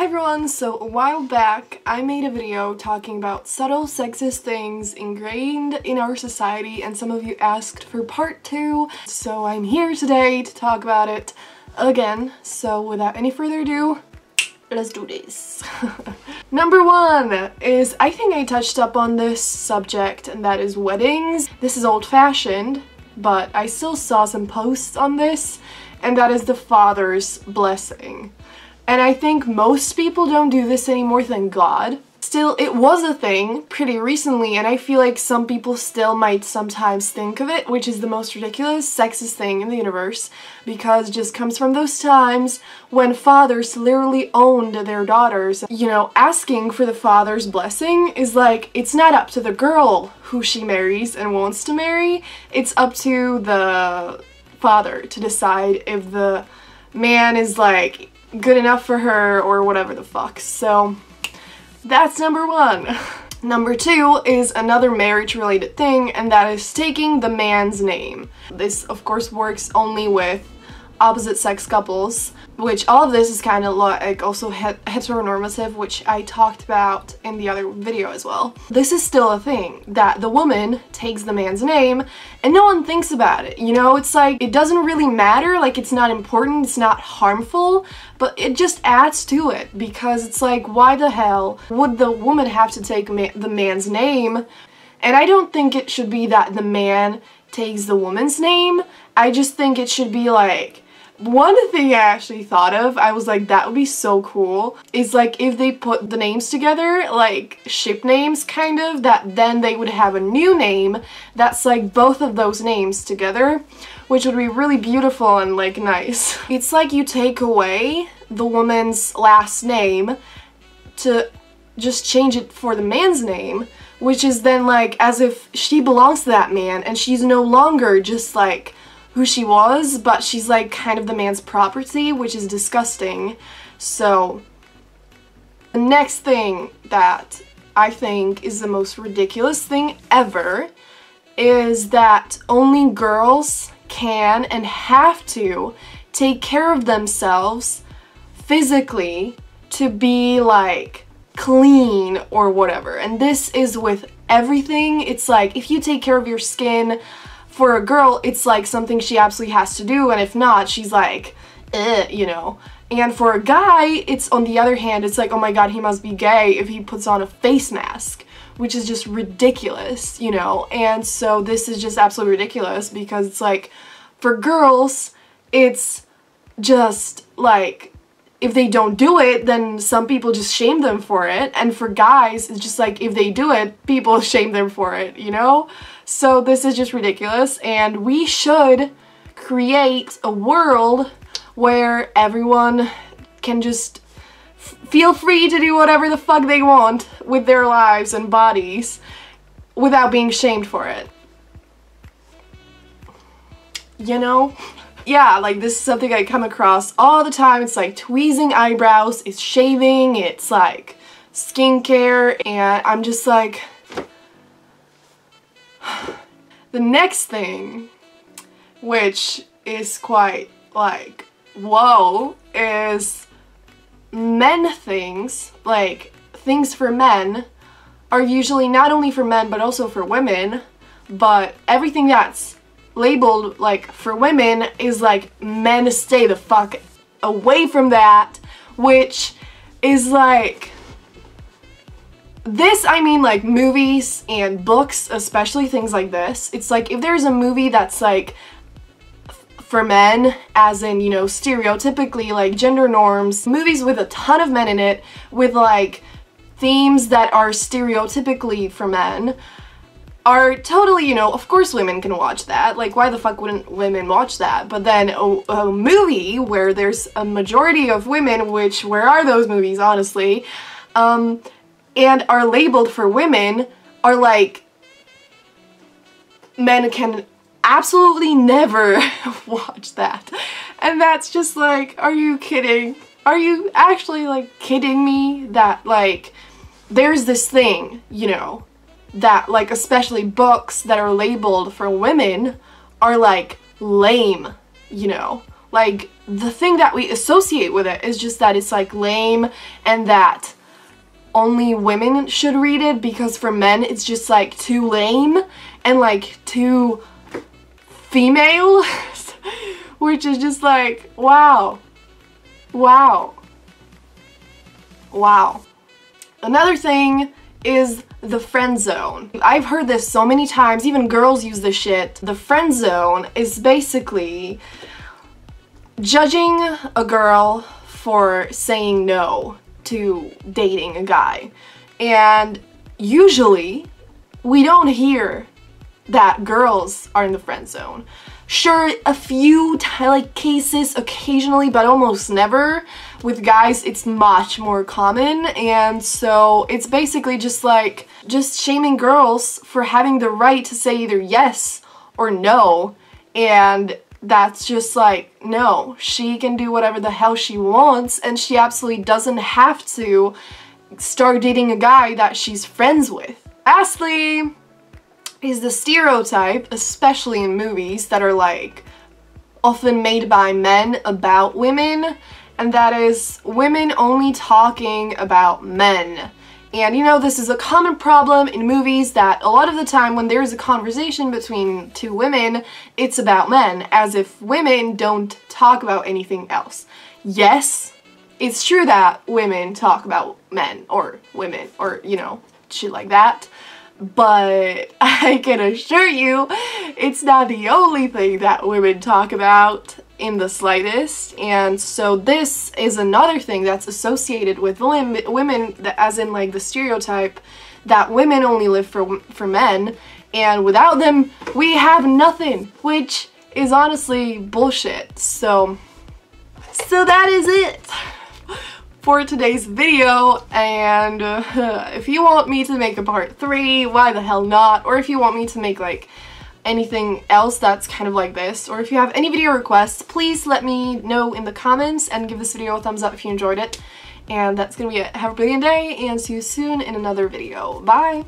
Hi everyone, so a while back I made a video talking about subtle sexist things ingrained in our society and some of you asked for part two, so I'm here today to talk about it again. So without any further ado, let's do this. Number one is, I think I touched up on this subject and that is weddings. This is old-fashioned, but I still saw some posts on this and that is the father's blessing. And I think most people don't do this anymore, thank God. Still, it was a thing pretty recently, and I feel like some people still might sometimes think of it, which is the most ridiculous, sexist thing in the universe, because just comes from those times when fathers literally owned their daughters. You know, asking for the father's blessing is like, it's not up to the girl who she marries and wants to marry, it's up to the father to decide if the man is like good enough for her or whatever the fuck. So that's number one. Number two is another marriage related thing and that is taking the man's name. This of course works only with opposite sex couples, which all of this is kind of like also heteronormative, which I talked about in the other video as well. This is still a thing, that the woman takes the man's name and no one thinks about it, you know? It's like, it doesn't really matter, like it's not important, it's not harmful, but it just adds to it because it's like, why the hell would the woman have to take ma the man's name? And I don't think it should be that the man takes the woman's name. I just think it should be like, one thing I actually thought of, I was like, that would be so cool, is like if they put the names together, like ship names kind of, that then they would have a new name that's like both of those names together, which would be really beautiful and like nice. It's like you take away the woman's last name to just change it for the man's name, which is then like as if she belongs to that man and she's no longer just like who she was, but she's like kind of the man's property, which is disgusting. So the next thing that I think is the most ridiculous thing ever is that only girls can and have to take care of themselves physically to be like clean or whatever. And this is with everything. It's like if you take care of your skin, for a girl, it's like something she absolutely has to do, and if not, she's like, eh, you know. And for a guy, it's on the other hand, it's like, oh my god, he must be gay if he puts on a face mask, which is just ridiculous, you know. And so this is just absolutely ridiculous because it's like, for girls, it's just like, if they don't do it, then some people just shame them for it. And for guys, it's just like, if they do it, people shame them for it, you know? So this is just ridiculous and we should create a world where everyone can just feel free to do whatever the fuck they want with their lives and bodies without being shamed for it. You know? Yeah, like this is something I come across all the time. It's like tweezing eyebrows, it's shaving, it's like skincare, and I'm just like, the next thing, which is quite like, whoa, is men things, like things for men, are usually not only for men but also for women, but everything that's labeled like for women is like men stay the fuck away from that, which is like this, I mean like movies and books, especially things like this. It's like if there's a movie that's like for men, as in, you know, stereotypically like gender norms, movies with a ton of men in it, with like themes that are stereotypically for men, are totally, you know, of course women can watch that. Like, why the fuck wouldn't women watch that? But then a, a movie where there's a majority of women, which, where are those movies, honestly? Um, and are labeled for women are like men can absolutely never watch that. And that's just like, are you kidding? Are you actually like kidding me that like there's this thing, you know, that like especially books that are labeled for women are like lame, you know? Like, the thing that we associate with it is just that it's like lame and that only women should read it because for men it's just like too lame and like too female which is just like wow wow wow another thing is the friend zone. I've heard this so many times, even girls use this shit. The friend zone is basically judging a girl for saying no to dating a guy. And usually, we don't hear that girls are in the friend zone. Sure, a few like cases occasionally, but almost never. With guys, it's much more common, and so it's basically just like just shaming girls for having the right to say either yes or no, and that's just like, no, she can do whatever the hell she wants and she absolutely doesn't have to start dating a guy that she's friends with. Lastly, is the stereotype, especially in movies that are like often made by men about women, and that is women only talking about men. And you know, this is a common problem in movies that a lot of the time when there's a conversation between two women, it's about men, as if women don't talk about anything else. Yes, it's true that women talk about men, or women, or, you know, shit like that, but I can assure you, it's not the only thing that women talk about in the slightest. And so this is another thing that's associated with women as in like the stereotype that women only live for for men. And without them we have nothing which is honestly bullshit. So so that is it for today's video. And uh, if you want me to make a part 3 why the hell not? Or if you want me to make like anything else that's kind of like this or if you have any video requests please let me know in the comments and give this video a thumbs up if you enjoyed it. And that's gonna be it. Have a brilliant day and see you soon in another video. Bye